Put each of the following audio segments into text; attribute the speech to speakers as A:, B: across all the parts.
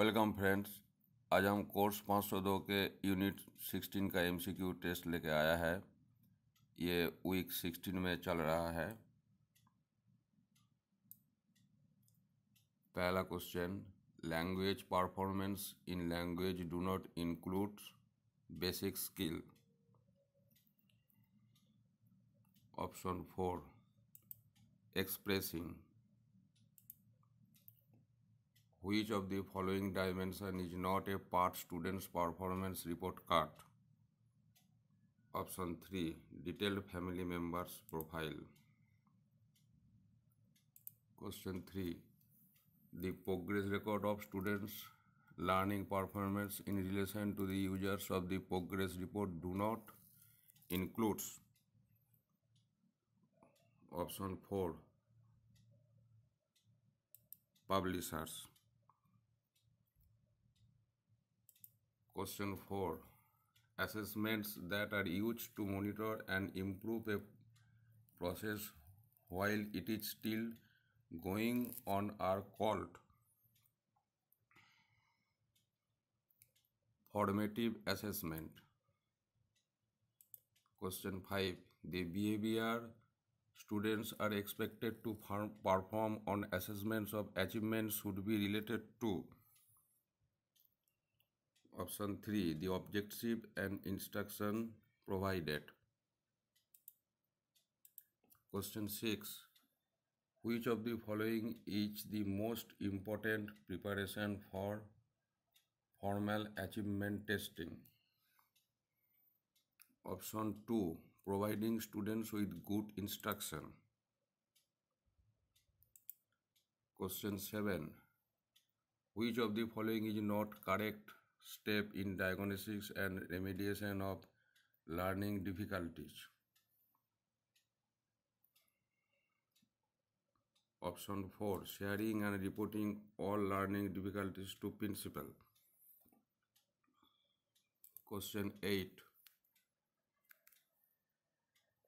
A: Welcome friends, आज हम course 502 के यूनिट 16 का एमसीक्यू टेस्ट लेके आया है। ये वीक 16 में चल रहा है। पहला question language performance in language do not include basic skill option four expressing which of the following dimension is not a part student's performance report card? Option 3 detailed family members profile. Question 3 the progress record of students learning performance in relation to the users of the progress report do not includes. Option 4 publishers question 4 assessments that are used to monitor and improve a process while it is still going on are called formative assessment. Question 5 the behavior students are expected to perform on assessments of achievements should be related to option 3 the objective and instruction provided question 6 which of the following is the most important preparation for formal achievement testing option 2 providing students with good instruction. Question 7. Which of the following is not correct step in diagnosis and remediation of learning difficulties? Option 4. Sharing and reporting all learning difficulties to principal. Question 8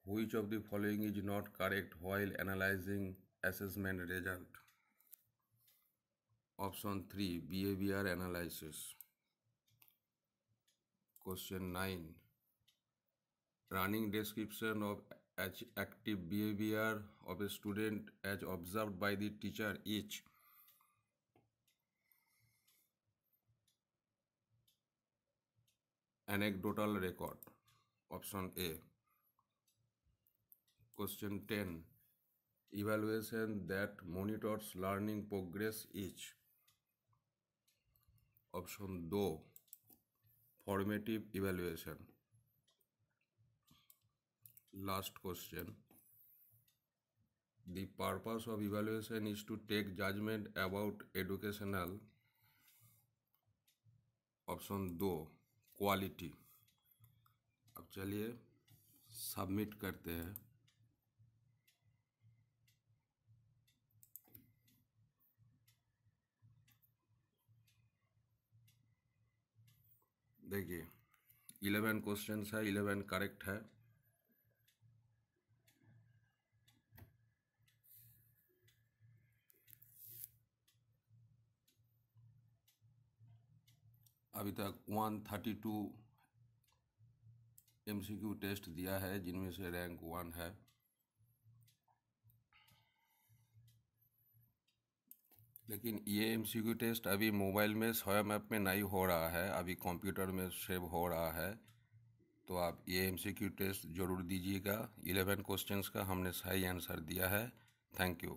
A: which of the following is not correct while analyzing assessment result? Option 3 Behavior analysis. Question 9 Running description of active behavior of a student as observed by the teacher each. Anecdotal record. Option A. Question 10. Evaluation that monitors learning progress is option 2. Formative evaluation. Last question the purpose of evaluation is to take judgement about educational option दो quality अब चलिए submit करते हैं। देखिए, eleven question है, eleven correct है। अभी तक one thirty two MCQ test दिया है, जिनमें से रैंक वन है। लेकिन ये एम टेस्ट अभी मोबाइल में स्वयं ऐप में नहीं हो रहा है, अभी कंप्यूटर में सेव हो रहा है। तो आप ये एम टेस्ट ज़रूर दीजिएगा। इलेवन क्वेश्चंस का हमने सही आंसर दिया है। Thank you.